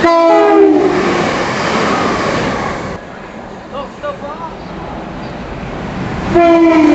Stop, stop, stop.